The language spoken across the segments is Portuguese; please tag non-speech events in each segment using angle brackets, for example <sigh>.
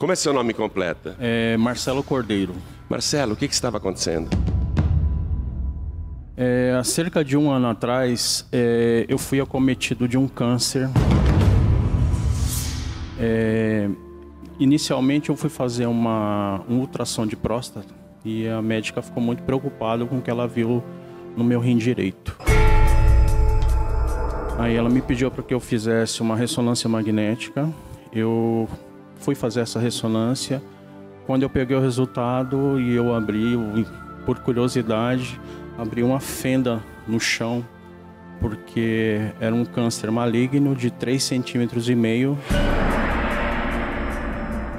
Como é seu nome completo? É Marcelo Cordeiro. Marcelo, o que, que estava acontecendo? É, há cerca de um ano atrás, é, eu fui acometido de um câncer. É, inicialmente, eu fui fazer uma, um ultrassom de próstata e a médica ficou muito preocupada com o que ela viu no meu rim direito. Aí ela me pediu para que eu fizesse uma ressonância magnética. Eu fui fazer essa ressonância. Quando eu peguei o resultado e eu abri, por curiosidade, abri uma fenda no chão, porque era um câncer maligno de 3 centímetros e meio.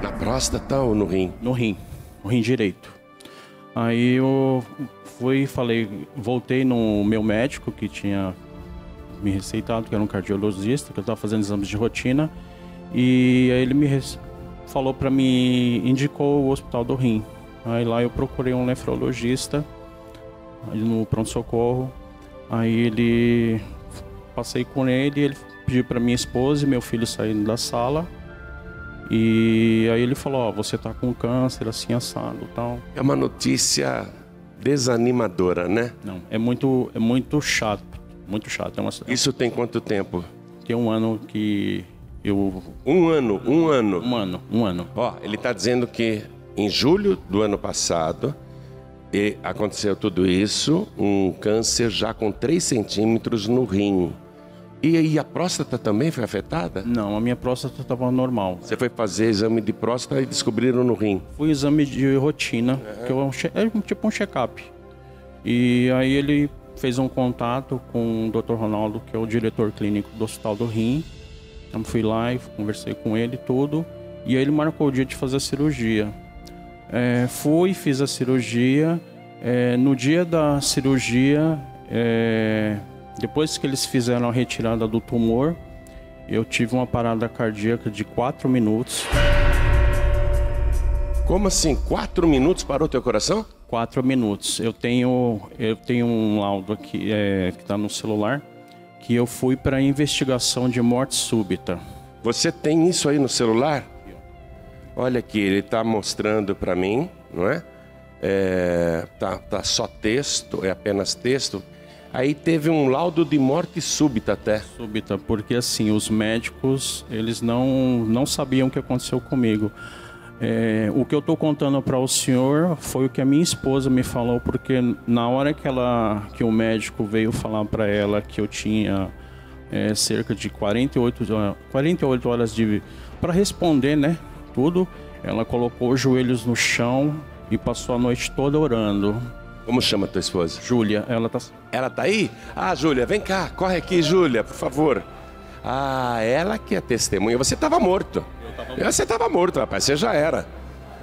Na próstata ou no rim? No rim, no rim direito. Aí eu fui, falei, voltei no meu médico que tinha me receitado, que era um cardiologista, que eu estava fazendo exames de rotina, e aí ele me falou para mim, indicou o Hospital do Rim. Aí lá eu procurei um nefrologista no pronto-socorro. Aí ele passei com ele, ele pediu para minha esposa e meu filho saírem da sala. E aí ele falou: Ó, oh, você tá com câncer, assim assado, tal. É uma notícia desanimadora, né? Não, é muito, é muito chato, muito chato. É uma... Isso tem quanto tempo? Tem um ano que eu. Um ano, um ano. Um ano, um ano. Ó, ele está dizendo que em julho do ano passado e aconteceu tudo isso, um câncer já com 3 centímetros no rim. E a próstata também foi afetada? Não, a minha próstata estava normal. Você foi fazer exame de próstata e descobriram no rim? Fui exame de rotina, uhum. que é, é tipo um check-up. E aí ele fez um contato com o Dr. Ronaldo, que é o diretor clínico do Hospital do Rim. Então fui lá e conversei com ele tudo. E aí ele marcou o dia de fazer a cirurgia. É, fui, fiz a cirurgia. É, no dia da cirurgia, é, depois que eles fizeram a retirada do tumor, eu tive uma parada cardíaca de 4 minutos. Como assim? 4 minutos parou teu coração? 4 minutos. Eu tenho, eu tenho um laudo aqui é, que está no celular que eu fui para investigação de morte súbita. Você tem isso aí no celular? Olha aqui, ele está mostrando para mim, não é? é? tá, tá só texto, é apenas texto. Aí teve um laudo de morte súbita até. Súbita, porque assim, os médicos, eles não, não sabiam o que aconteceu comigo. É, o que eu estou contando para o senhor foi o que a minha esposa me falou, porque na hora que, ela, que o médico veio falar para ela que eu tinha é, cerca de 48, 48 horas de para responder, né? tudo, ela colocou os joelhos no chão e passou a noite toda orando. Como chama tua esposa? Júlia, ela tá Ela tá aí? Ah, Júlia, vem cá, corre aqui, Júlia, por favor. Ah, ela que é testemunha. Você estava morto. Você estava morto, rapaz, você já era.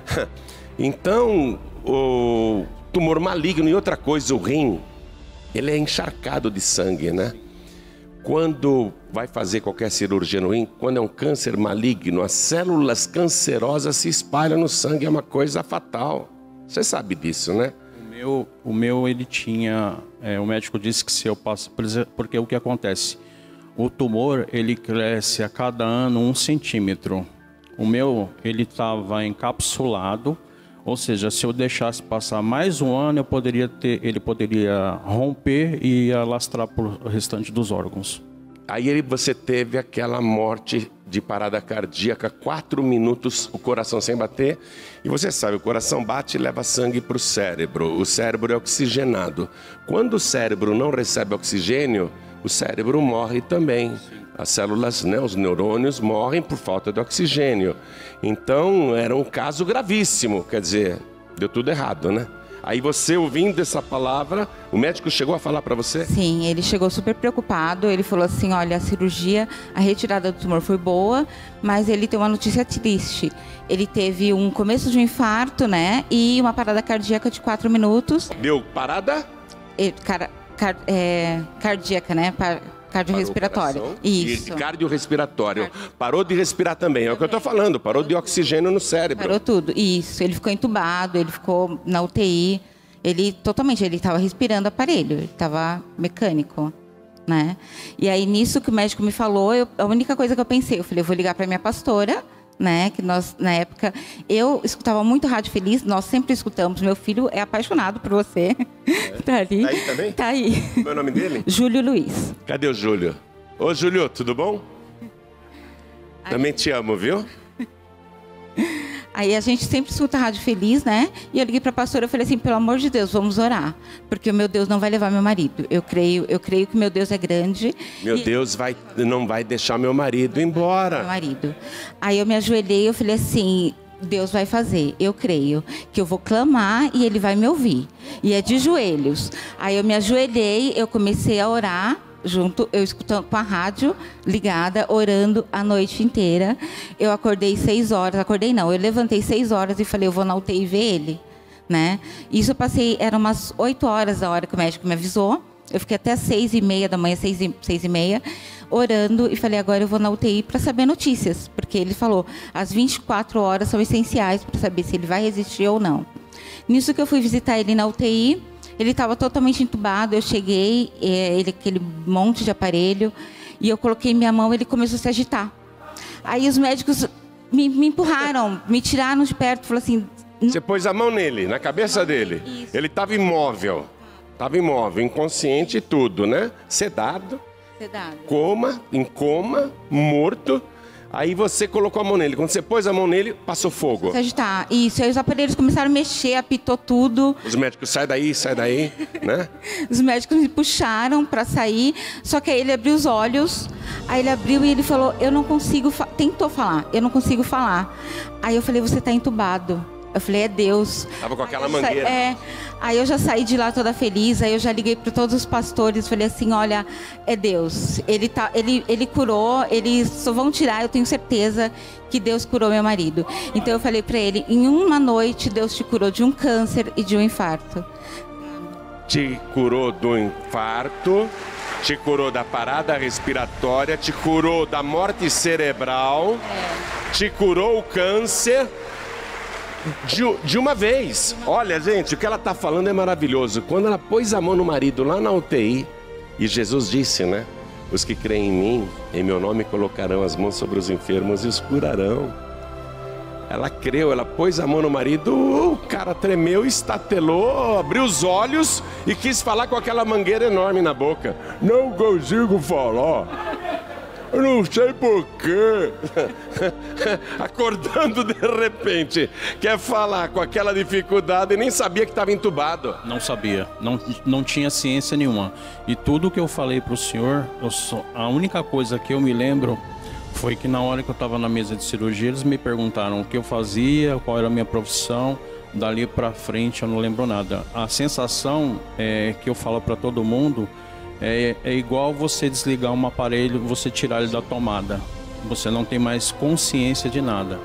<laughs> Então, o tumor maligno e outra coisa, o rim, ele é encharcado de sangue, né? Quando vai fazer qualquer cirurgia no rim, quando é um câncer maligno, as células cancerosas se espalham no sangue, é uma coisa fatal. Você sabe disso, né? O meu, o meu ele tinha. É, o médico disse que se eu passo. Porque o que acontece? O tumor ele cresce a cada ano um centímetro. O meu ele estava encapsulado, ou seja, se eu deixasse passar mais um ano, eu poderia ter, ele poderia romper e alastrar para o restante dos órgãos. Aí você teve aquela morte de parada cardíaca, quatro minutos, o coração sem bater. E você sabe, o coração bate e leva sangue para o cérebro. O cérebro é oxigenado. Quando o cérebro não recebe oxigênio, o cérebro morre também. As células, né, os neurônios morrem por falta de oxigênio. Então era um caso gravíssimo, quer dizer, deu tudo errado, né? Aí você ouvindo essa palavra, o médico chegou a falar para você? Sim, ele chegou super preocupado. Ele falou assim: olha, a cirurgia, a retirada do tumor foi boa, mas ele tem uma notícia triste. Ele teve um começo de um infarto, né? E uma parada cardíaca de quatro minutos. Deu parada? Ele, cara, car, é, cardíaca, né? Cardiorrespiratório. Isso. E cardiorrespiratório. Parou de respirar também. É o que eu estou falando. Parou de oxigênio no cérebro. Parou tudo. Isso. Ele ficou entubado, ele ficou na UTI. Ele totalmente, ele estava respirando aparelho, ele estava mecânico. Né? E aí, nisso que o médico me falou, eu, a única coisa que eu pensei, eu falei, eu vou ligar para minha pastora, né? Que nós, na época, eu escutava muito Rádio Feliz, nós sempre escutamos. Meu filho é apaixonado por você. É. <laughs> tá ali. Tá aí também? Tá aí. Qual é o nome dele? Júlio Luiz. Cadê o Júlio? Ô, Júlio, tudo bom? Também te amo, viu? Aí a gente sempre escuta a Rádio Feliz, né? E eu liguei para a pastora e falei assim, pelo amor de Deus, vamos orar, porque o meu Deus não vai levar meu marido. Eu creio, eu creio que meu Deus é grande. Meu e... Deus vai, não vai deixar meu marido embora. Meu marido. Aí eu me ajoelhei e eu falei assim, Deus vai fazer, eu creio que eu vou clamar e Ele vai me ouvir. E é de joelhos. Aí eu me ajoelhei, eu comecei a orar junto, eu escutando com a rádio ligada, orando a noite inteira. Eu acordei seis horas, acordei não, eu levantei seis horas e falei, eu vou na UTI ver ele, né? Isso eu passei, eram umas oito horas da hora que o médico me avisou. Eu fiquei até seis e meia da manhã, seis e, seis e meia, orando e falei, agora eu vou na UTI para saber notícias, porque ele falou, as 24 horas são essenciais para saber se ele vai resistir ou não. Nisso que eu fui visitar ele na UTI, ele estava totalmente entubado. Eu cheguei, é, ele aquele monte de aparelho, e eu coloquei minha mão. Ele começou a se agitar. Aí os médicos me, me empurraram, me tiraram de perto, falou assim. Você pôs a mão nele, na cabeça dele. Isso. Ele estava imóvel, estava imóvel, inconsciente e tudo, né? Sedado. Sedado. Coma, em coma, morto. Aí você colocou a mão nele. Quando você pôs a mão nele, passou fogo. Tá, isso. Aí os aparelhos começaram a mexer, apitou tudo. Os médicos, sai daí, sai daí, né? <laughs> Os médicos me puxaram para sair, só que aí ele abriu os olhos, aí ele abriu e ele falou, eu não consigo, tentou falar, eu não consigo falar. Aí eu falei, você está entubado. Eu falei, é Deus. Tava com aquela mangueira. Sa... É. Aí eu já saí de lá toda feliz, aí eu já liguei para todos os pastores, falei assim, olha, é Deus. Ele tá, ele, ele curou, eles só vão tirar, eu tenho certeza que Deus curou meu marido. Então eu falei para ele, em uma noite Deus te curou de um câncer e de um infarto. Te curou do infarto, te curou da parada respiratória, te curou da morte cerebral, é. te curou o câncer de, de uma vez. Olha, gente, o que ela está falando é maravilhoso. Quando ela pôs a mão no marido lá na UTI, e Jesus disse, né? Os que creem em mim, em meu nome colocarão as mãos sobre os enfermos e os curarão. Ela creu, ela pôs a mão no marido, o cara tremeu, estatelou, abriu os olhos e quis falar com aquela mangueira enorme na boca. Não consigo falar. Eu não sei porquê. <laughs> Acordando de repente, quer falar com aquela dificuldade e nem sabia que estava entubado. Não sabia, não, não tinha ciência nenhuma. E tudo que eu falei para o senhor, só, a única coisa que eu me lembro foi que na hora que eu estava na mesa de cirurgia, eles me perguntaram o que eu fazia, qual era a minha profissão. Dali para frente eu não lembro nada. A sensação é, que eu falo para todo mundo é, é igual você desligar um aparelho, você tirar ele da tomada. Você não tem mais consciência de nada.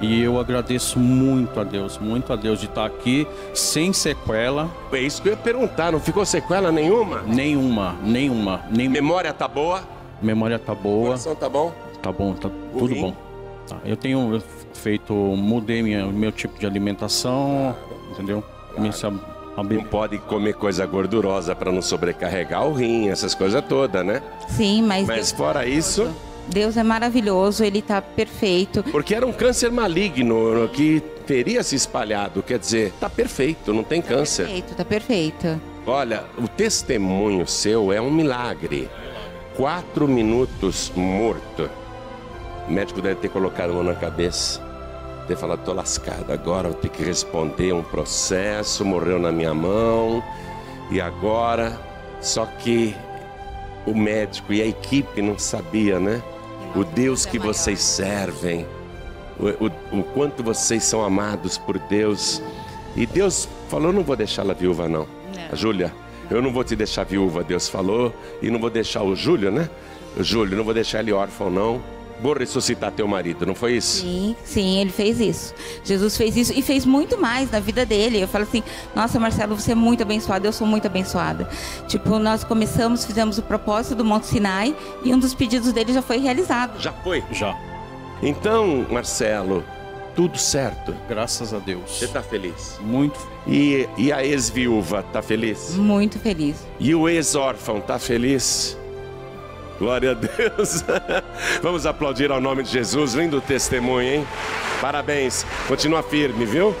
E eu agradeço muito a Deus, muito a Deus de estar aqui sem sequela. É isso que eu ia perguntar, não ficou sequela nenhuma? Nenhuma, nenhuma. Nem... Memória tá boa? Memória tá boa. Coração tá bom? Tá bom, tá o tudo rim? bom. Tá. Eu tenho feito, mudei minha, meu tipo de alimentação, claro. entendeu? Claro. Não pode comer coisa gordurosa para não sobrecarregar o rim, essas coisas todas, né? Sim, mas. Mas fora isso. Deus é maravilhoso, ele está perfeito. Porque era um câncer maligno que teria se espalhado, quer dizer, está perfeito, não tem tá câncer. Perfeito, está perfeito. Olha, o testemunho seu é um milagre. Quatro minutos morto. O médico deve ter colocado a mão na cabeça ter falado, tô lascado, agora vou ter que responder um processo, morreu na minha mão, e agora, só que o médico e a equipe não sabia, né? O Deus que vocês servem, o, o, o quanto vocês são amados por Deus. E Deus falou, não vou deixá-la viúva não. não. Júlia, eu não vou te deixar viúva, Deus falou, e não vou deixar o Júlio, né? O Júlio, não vou deixar ele órfão não vou ressuscitar teu marido, não foi isso? Sim, sim, ele fez isso. Jesus fez isso e fez muito mais na vida dele. Eu falo assim, nossa, Marcelo, você é muito abençoado, eu sou muito abençoada. Tipo, nós começamos, fizemos o propósito do Monte Sinai e um dos pedidos dele já foi realizado. Já foi? Já. Então, Marcelo, tudo certo. Graças a Deus. Você está feliz? Muito. E, e a ex-viúva está feliz? Muito feliz. E o ex-órfão está feliz? Glória a Deus. <laughs> Vamos aplaudir ao nome de Jesus. Lindo testemunho, hein? Parabéns. Continua firme, viu?